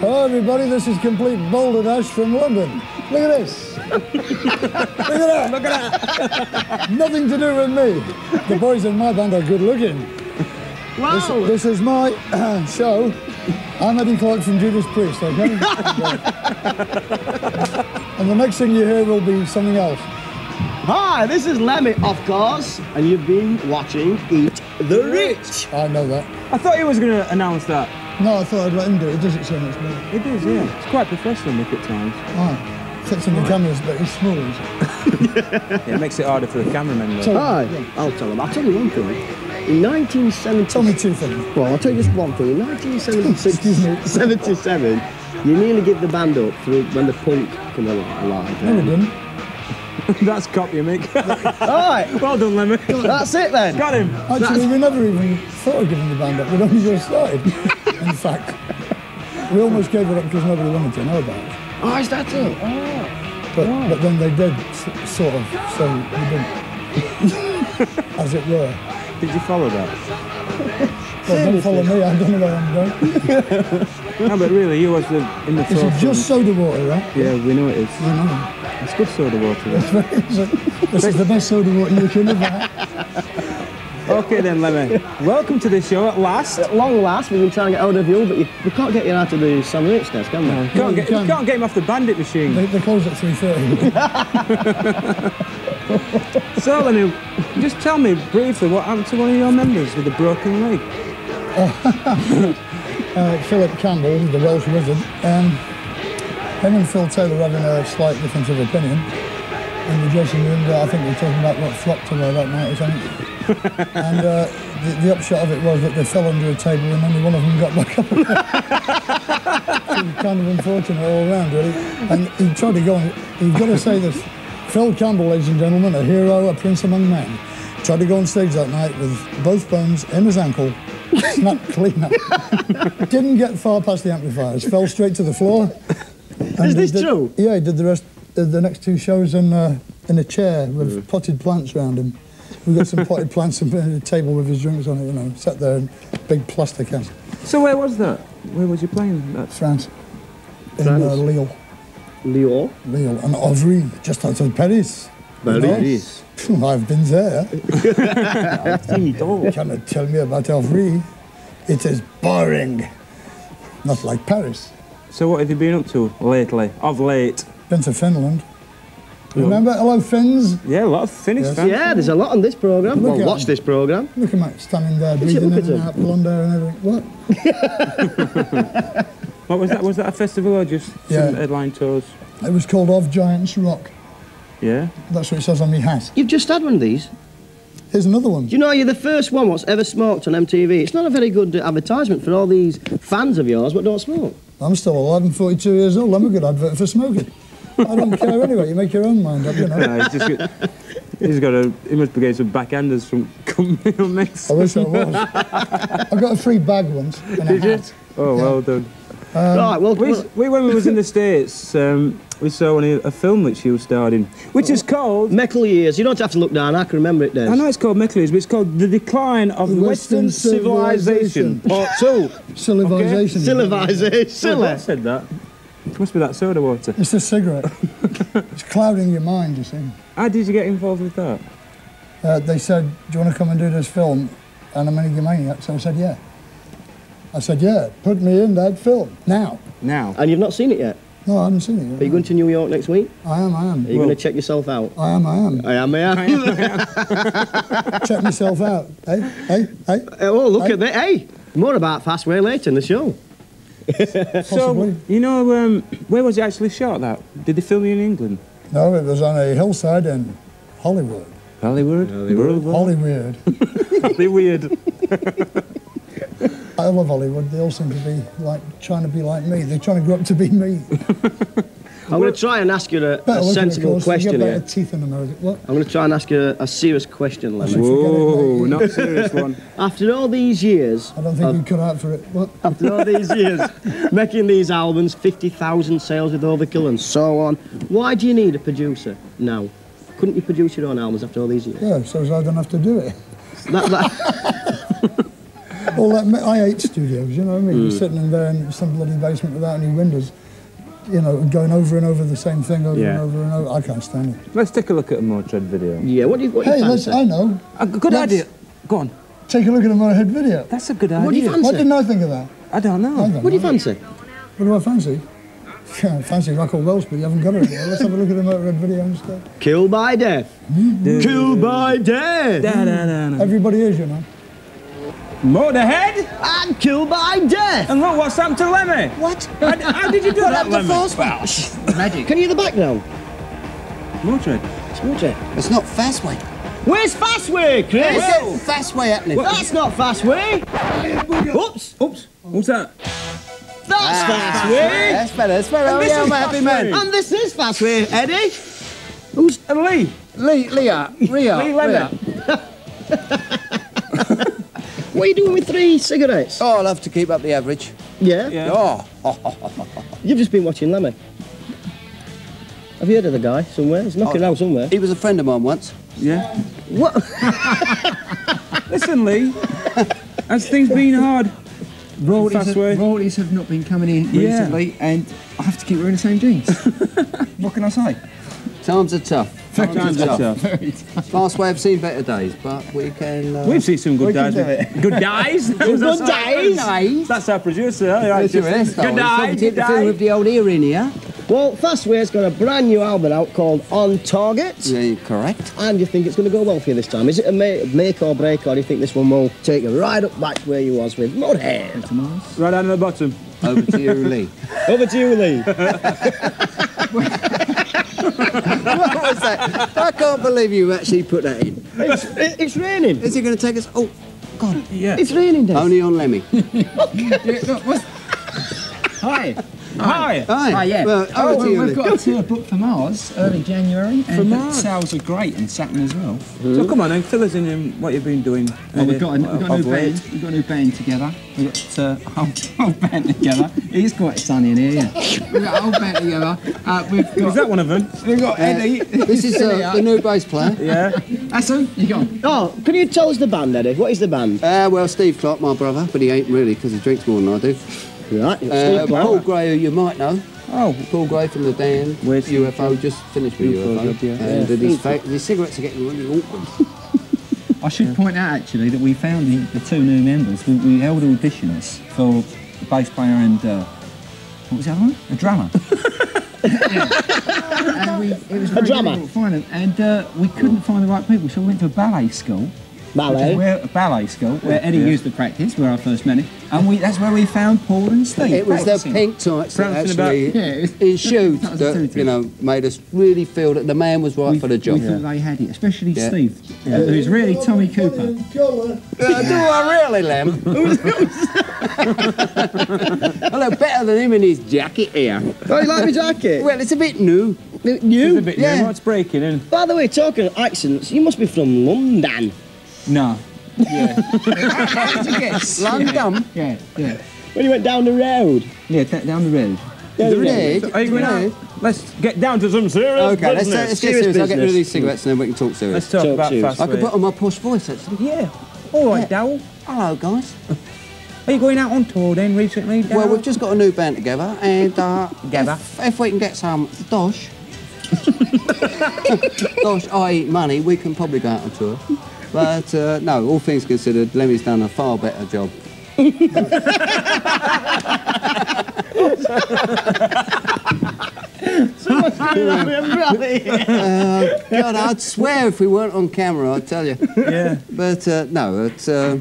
Hello, everybody. This is Complete Boulder Dash from London. Look at this. Look at that. Look at that. Nothing to do with me. The boys in my band are good looking. Wow. This, this is my show. I'm Eddie Clarke from Judas Priest, okay? and the next thing you hear will be something else. Hi, this is Lemmy, of course, and you've been watching Eat the Rich. I know that. I thought he was going to announce that. No, I thought I'd let him do it. It does it so much better. It is, yeah. It's quite professional, Mick, at times. Ah, fixing the cameras, but he's small. Yeah, it makes it harder for the cameraman, though. Hi, I'll tell him. I'll tell you one thing. In 1970, Tell me two things. well, I'll tell you just one thing. In 1976, Excuse me. 77, you nearly give the band up through when the punk come alive. alive No, we didn't. That's copy, Mick. All right, well done, Lemmy. that's it then. Got him. Actually, we never even thought of giving the band up. We'd only just started. In fact, we almost gave it up because nobody wanted to know about it. Oh, is that it? Oh. But, oh. but then they did, sort of, so we didn't. As it were. Did you follow that? Well, don't follow me, I don't know where I'm going. No, but really, you was the, in the This is forefront. just soda water, right? Yeah, we know it is. I know. It's good soda water. Though. This is the best soda water you can ever have. okay then, Lemmy. Welcome to the show at last. At long last, we've been trying to get out of you, but you, we can't get you out of the Sam Rich desk, can we? Can't you get, can. can't get him off the bandit machine. They, they close at 3.30. So, Lemmy, just tell me briefly what happened to one of your members with a broken leg. uh, Philip Campbell, the Welsh wizard, um, him and Phil Taylor having a slight difference of opinion in the dressing room. I think they were talking about what flopped away that night or something. and uh, the, the upshot of it was that they fell under a table and only one of them got back up. so kind of unfortunate all round, really. And he tried to go on, you've got to say this. Phil Campbell, ladies and gentlemen, a hero, a prince among men, tried to go on stage that night with both bones in his ankle snapped clean up. Didn't get far past the amplifiers, fell straight to the floor. Is this did- true? Yeah, he did the rest, uh, the next two shows in, uh, in a chair with potted plants around him. We got some potted plants and a table with his drinks on it, you know, sat there in big plastic cans. So where was that? Where was you playing? That? France. In uh, France. Lille. Lille. And Ovry, just outside Paris. You Paris. know? I've been there. Oh. Cannot tell me about Ovry. It is boring. Not like Paris. So what have you been up to lately? Of late? Been to Finland. Remember? Hello, Finns. Yeah, a lot of Finnish Yes. fans. Yeah, there's a lot on this programme. Well, watch him. this programme. Look at Matt standing there, it, breathing look in and out, blonde hair and everything. What? What was that? Was that a festival or just Yeah. some headline tours? It was called Of Giants Rock. Yeah. That's what it says on my hat. You've just had one of these. Here's another one. Do you know you're the first one what's ever smoked on MTV? It's not a very good advertisement for all these fans of yours what don't smoke. I'm still alive and 42 years old. I'm a good advert for smoking. I don't care anyway. You make your own mind up, you know. No, he's just got, he's got a. He must be getting some backhanders from company on next. I wish I was. I got a free bag once and a Did you? hat. Oh, well done. right, well, We, we, when we was in the States, um, we saw one, a film which you starred in, which is called... Meckle years. You don't have to look down. I can remember it, Des. I know it's called Meckley's, but it's called The Decline of Western Western, Civilization, Civilization. Part 2. Civilization. Civilization. Silly. I said that. It must be that soda water. It's a cigarette. it's clouding your mind, you see. How did you get involved with that? Uh, they said, do you want to come and do this film? And I'm an maniac. So I said, yeah. I said, yeah, put me in that film. Now. Now. And you've not seen it yet. No, I haven't seen it yet. Are you going to New York next week? I am, I am. Are you going to check yourself out? I am, I am. I am, I am. Check myself out. Hey, hey, hey. oh, look at that. Hey, more about Fastway later in the show. Possibly. So, you know, um, where was it actually shot, that? Did they film you in England? No, it was on a hillside in Hollywood. Hollywood? Hollywood. Hollywood. Hollywood. I love Hollywood. They all seem to be like trying to be like me. They're trying to grow up to be me. I'm going to try and ask you a, a sensible. You question here. teeth in America. What? I'm going to try and ask you a, a serious question, Lemon. Whoa, mate. not a serious one. After all these years, I don't think you cut out for it. What? after all these years, making these albums, 50,000 sales with Overkill and so on, why do you need a producer now? Couldn't you produce your own albums after all these years? Yeah, so I don't have to do it. That, that, All that, ma- I hate studios, you know what I mean? Hmm. You're sitting in there in some bloody basement without any windows, you know, going over and over the same thing over Yeah. and over and over. I can't stand it. Let's take a look at a Motörhead video. Yeah, what do you, what do you Hey, let's, fancy? I know. A good Let's- idea. Go on. Take a look at a Motorhead video. That's a good idea. What do you fancy? What didn't I think of that? I don't know. I don't What do you fancy? What do I fancy? Yeah, fancy Rockwell Welsh, but you haven't got it yet. Let's have a look at the Motorhead video instead. Kill by death. Mm-hmm. Kill by death. Da, da, da, da. Everybody is, you know. Motorhead? And kill by death. And look what's happened to Lemmy. What? How, how did you do that, Lemmy? Magic. Can you hear the back now? Motörhead. It's Roger. It's not Fastway. Where's Fastway, Chris? Where's Fastway happening? That's not Fastway. Oops. Oops. What's that? That's ah. Fastway. That's better. That's better. Oh, this yeah, I'm a happy man. And this is Fastway, Eddie. Who's and Lee? Lee, Leah, Ria, Lee Lemmy. What are you doing with three cigarettes? Oh, I love to keep up the average. Yeah? Yeah. Oh, You've just been watching Lemmy. Have you heard of the guy somewhere? He's knocking Oh. around somewhere. he was a friend of mine once. Yeah. What? Listen, Lea. Has things been hard? Royalties Fast have, royalties have not been coming in Yeah. recently, and I have to keep wearing the same jeans. what can I say? Times are tough. Times are tough. Fastway, I've seen better days, but we can. Uh, We've seen some good days. Good days. Good days. days. That's our producer. All right, That's just- hairstyle. Good It's day. something to Good interfere day. with the old ear in here. Well, Fastway's got a brand new album out called On Target. Yeah, correct. And you think it's going to go well for you this time? Is it a make or break, or do you think this one will take you right up back where you was with Mudhead? Right down to the bottom. Over to you, Lea. Over to you, Lea. What was that? I can't believe you actually put that in. it's, it's raining. Is it going to take us? Oh, God. Yeah. It's raining, Dave. only on Lemmy. Hi. Hi. Hi. Hi, yeah. Well, oh, well, we've got a tour booked for Mars early January, For and the Mars. sales are great and Saturn as well. So come on then, tell us in um, what you've been doing. Well, we've got a, uh, we've got a new band. We've got a new band together. We've got uh, a whole, whole band together. It is quite sunny in here. Yeah. We've got a whole band together. Uh, we've Is that one of them? we've got Eddie. This is uh, the new bass player. Yeah. That's who you got. Oh, can you tell us the band, Eddie? What is the band? Uh, well, Steve Clarke, my brother, but he ain't really because he drinks more than I do. Right, Uh, Paul Gray, who you might know. Oh. Paul Gray from the band Where's he UFO, just finished with UFO, UFO. yeah. And these, fa- these cigarettes are getting really awkward. I should point out actually that we found the, the two new members. We, we held auditions for the bass player and uh, what was the other one? A drummer. yeah. And we, it was very drummer? find them, and uh, we couldn't find the right people, so we went to a ballet school. Ballet. where, ballet school where Eddie used to practice, where I first met him, and we, that's where we found Paul and Steve. It was the pink tights that Prancing about- Yeah, it was- ensued That was that, the two you know, made us really feel that the man was right We, for the job. we thought they had it, especially Yeah. Steve, uh, who's really Tommy Cooper. Uh, do I really, Lem? I look better than him in his jacket here. Oh, you like my jacket? Well, it's a bit new. New? It's a bit Yeah. new. What's breaking in? By the way, talking of accents, you must be from London. No. London. Yeah, yeah. When you went down the road. Yeah, da- down the road. Down the road. Are you going out? Let's get down to some serious Okay, let's, let's get Serious serious. I'll get rid of these cigarettes and then we can talk serious. Let's talk Talk about serious. fast I could put on my posh voice, actually. Yeah. All right, Dowell. Hello, guys. Are you going out on tour then recently? Well, we've just got a new band together, and uh, Together. If, if we can get some dosh, dosh, i.e., money, we can probably go out on tour. But uh, no, all things considered, Lemmy's done a far better job. Uh, God, I'd swear if we weren't on camera, I'd tell you. Yeah. But uh, no, it's, uh,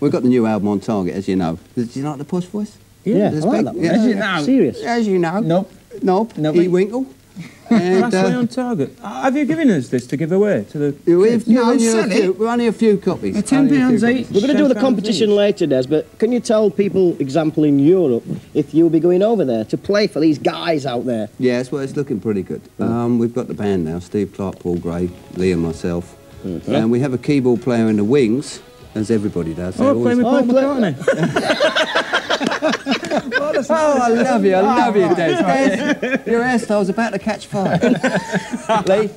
we've got the new album on target, as you know. Did you like the push voice? Yeah, I It's like big- that one. yeah. As you know. Serious. As you know. Nope. Nope. No, E but- Winkle. And, Fast way uh, on target. Uh, Have you given us this to give away to the? we've No, given you a sell few, it. we're only a few copies. They're Only a few £10 copies. each. We're going to do the competition later, Des, but can you tell people, example in Europe, if you'll be going over there to play for these guys out there? Yes, well, it's looking pretty good. Um, we've got the band now, Steve Clarke, Paul Gray, Lea and myself. And we have a keyboard player in the wings, as everybody does. They Oh, always- playing with Oh, Paul play- McCartney. Oh, I love you, I love you, Des. Des, your hairstyle's about to catch fire. Lea?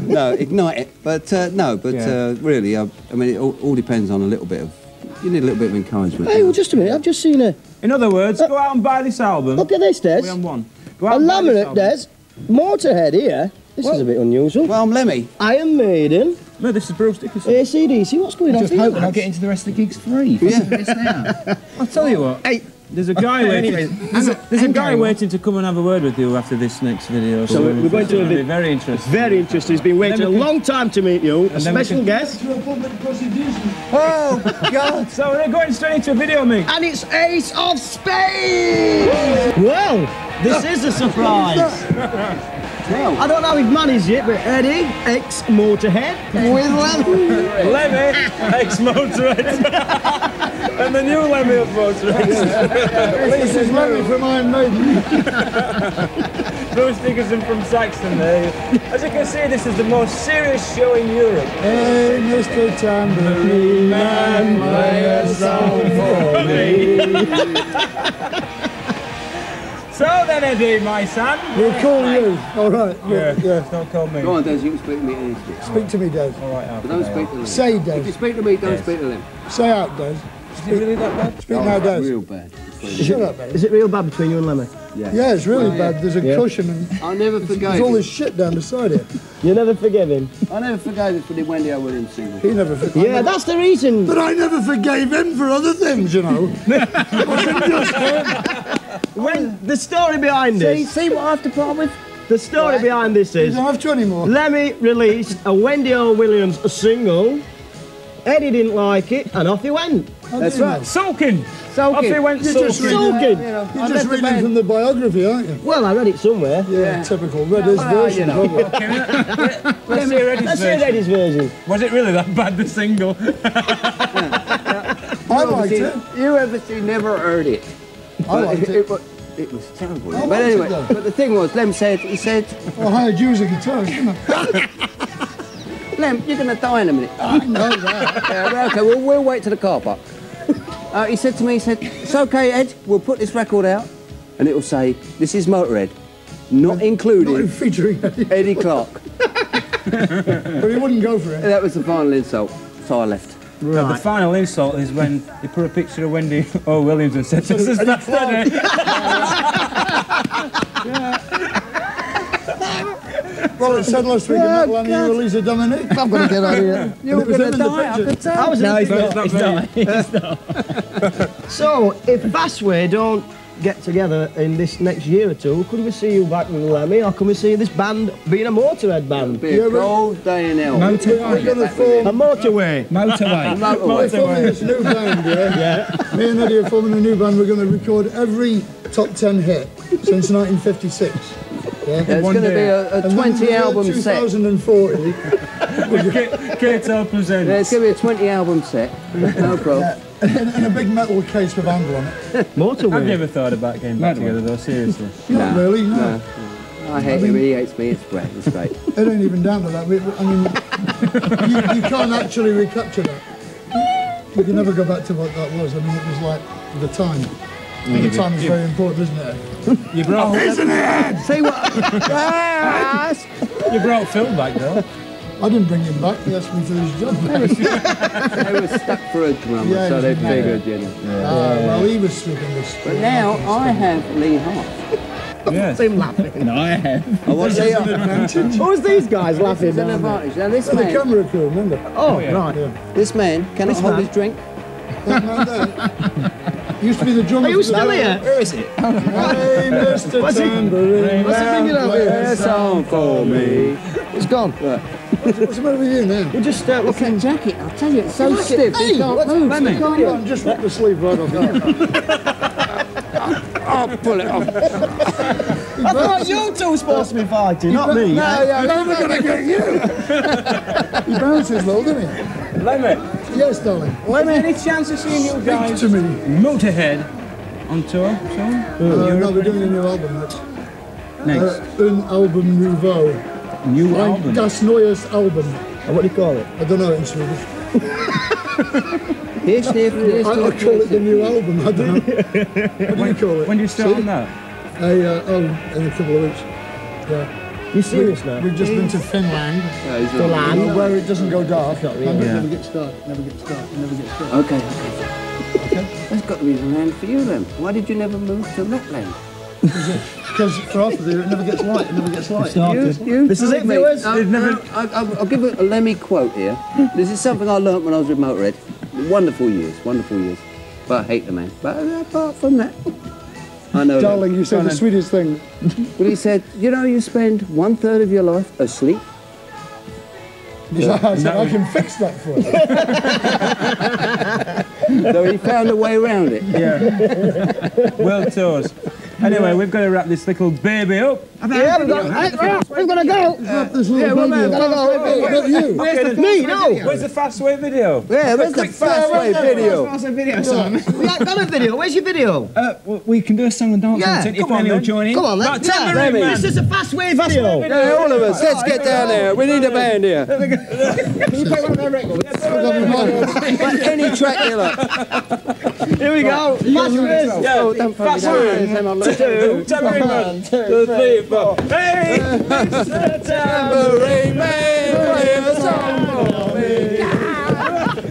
No, ignite it. But uh, no, but Yeah. uh, really, uh, I mean, it all, all depends on a little bit of you need a little bit of encouragement. Hey, well, just a minute. I've just seen a. In other words, go out and buy this album. Look at this, Des. We on one. Go A out and buy this album. Des. Motorhead here. This is a bit unusual. Well, I'm Lemmy. Iron Maiden, No, this is Bruce Dickinson. ACDC. What's going on Just here? hoping I'll get into the rest of the gigs free. Yeah. Now. I'll tell you what. Hey. There's a guy waiting. Anyway, there's a, there's a guy waiting to come and have a word with you after this next video. So, we're going to gonna a be bit- very interesting. Very interesting. He's been waiting a can- long time to meet you. A then we special can- guest. Oh, God. So we're going straight into a video, mate. And it's Ace of Spades! Well, this is a surprise. I don't know if he's managed it, but Eddie, ex Motorhead, with Lemmy. Lemmy, ex Motorhead. and the new Lemmy of Motorhead. This is Lemmy from Iron Maiden. Bruce Dickinson from Saxon there. As you can see, this is the most serious show in Europe. Hey, Mr. Tambourine Man, play a song for me. So then, Eddie, my son. We'll call you. All right. Yeah, Yeah. yeah. don't call me. Go on, Des, you can speak to me anything. Speak to me, Des. All right, But don't speak to them. Say, Des. If you speak to me, don't speak to them. Say out, Des. Is it really that bad? Speak now, Des. Real bad. Shut up, Des. Is it real bad between you and Lemmy? Yeah, Yeah, it's really bad. There's a Yeah. cushion and I never there's forgave all him. this shit down the side here. You never forgive him. I never forgave him for the Wendy O. Williams single. He never forgave Yeah, that's the reason. But I never forgave him for other things, you know. it wasn't just him. When the story behind See, this, see what I have to put up with? the story behind this You is don't have to anymore. Lemmy released a Wendy O. Williams single. Eddie didn't like it, and off he went. That's right. Sulking. Sulking. Off he went You just sulking. read Sulking. You know, I You're left just the reading band. from the biography, aren't you? Well, I read it somewhere. Yeah, typical. Read his Well, version. you know. Let's hear Eddie's Let's hear version. Eddie's version. Was it really that bad, the single? I liked it. You obviously never heard it. I liked it, it. wa- it was terrible. I but it anyway, but the thing was, Lem said, he said, I hired you as a guitarist, didn't I? Lem, you're going to die in a minute. I know that. Yeah, well, okay, well, we'll wait to the car park. Uh, he said to me, he said, it's okay, Ed, we'll put this record out, and it'll say, this is Motorhead, not Not including featuring Eddie. Eddie Clarke. But he wouldn't go for it. That was the final insult, so I left. The final insult is when they put a picture of Wendy O. Williams and said, "This is that's Eddie." Well, it said last week in Atlanta you released a Dominic. I'm going to get out of here. You were It was going him to in the die, I picture. could tell. I was No, in he's not. He's not. So, if Fastway don't get together in this next year or two, could we see you back with Lemmy, or can we see this band being a Motorhead band? Be a Yeah, but- cold day in hell. Motor- We're going to A form. motorway. Motorway. We're forming this new band, yeah? yeah. Me and Eddie are forming a new band. We're going to record every top 10 hit since 1956. Yeah? There's going to be a, a 20 in album set. 2040. K-tel presents. There's going to be a 20 album set. No problem. In, in a big metal case with Angle on it. I've never thought about getting back together though, seriously. Not really, no. I hate him, he hates me, it's great, it's great. It ain't even down to that. We, I mean, you, you can't actually recapture that. You can never go back to what that was. I mean, it was like the time. And the time is very important, isn't it? You brought, oh, See what? Ah, yes! you brought Phil back though. I didn't bring him back. He asked me for his job. They were stuck for a drummer, Yeah, so they yeah. figured, you know. Ah, well, he was sleeping this. But now I have Lea Hart. Yes. Him laughing. No, I have. I want Lea Hart. advantage. Who's these guys laughing It's an advantage. Now this The man, camera crew, remember? Oh, yeah. right. this man cannot This hold man. his drink. That man there. Used to be the drummer. Are you still here? Where is it? Hey, Mr. What's he- Tambourine. what's he bringing out here? Play a song for me. It's gone. What's the matter with you now? We just uh, Look look at jacket, I'll tell you, it's so Look at- stiff, hey, you can't what's- move. Lemmy. You can't Come move. on, just rip the sleeve right off. I'll pull it off. I thought you two were supposed to be fighting, not me. No, yeah, I'm never going to get you. he bounces well, doesn't he? Lemmy, Yes, darling. Lemmy, any chance of seeing you guys to me. Motorhead on tour soon? Uh, no, we're doing a new album. That's, Next. uh, un album nouveau. New Ein album. Das neues Album. And what do you call it? I don't know it in Swedish. Here's stiff, I, I call it the new album. I don't know. What do you call it? When do you start See? on that? I, uh, oh, in a couple of weeks. Yeah. You serious now? We've just been to Finland. The land. Where it doesn't go dark. Not really. Never, Yeah. never gets dark. Never gets dark. Never gets dark. Okay. got to be the land for you then. Why did you never move to Lapland? Because for us, it never gets light. It never gets light. You, you This is it, me- viewers. Uh, no, no, uh, I, I, I'll give a, a Lemmy quote here. This is something I learnt when I was with Motorhead. Wonderful years, wonderful years. But I hate the man. But uh, apart from that, I know. that. Darling, you said the sweetest thing. Well, he said, you know, you spend one third of your life asleep. I said, I can fix that for you. So he found a way around it. Yeah. World tours. Anyway, we've got to wrap this little baby up. Yeah, we've got, we've got to go. Wrap this little baby up. Not you. Where's the, Me, no. Where's the Fastway video? Yeah, where's the Fastway video? video song. We ain't got a video. Where's your video? Uh, well, we can do a song and dance Yeah, on come on Lemmy will then. join in. Come on, let's tell Yeah. me, Lemmy. This is a Fastway video. Yeah, all of us, let's get down there. We need a band here. Can you play one of their records? Any track you like. Here we go. Fast ways. Yeah, Oh, fast fucking way. Two, tambourine man. Two, three, Hey, Mr. Tambourine Man, play a song for me.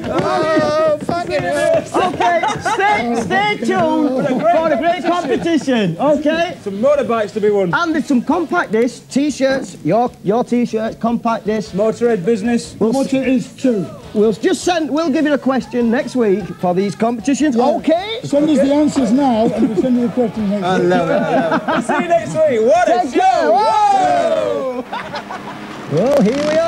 Oh, fucking. Okay, stay, stay tuned for the great competition. Okay. Some motorbikes to be won. And there's some compact discs, t-shirts, your your t-shirts, compact discs. Motorhead business. We'll, What it is too. We'll just send. We'll give you a question next week for these competitions. Okay. Send us the answers now, and we'll send you the questions next week. I love it. See you next week. What a Take care. show! Whoa! Well, here we are.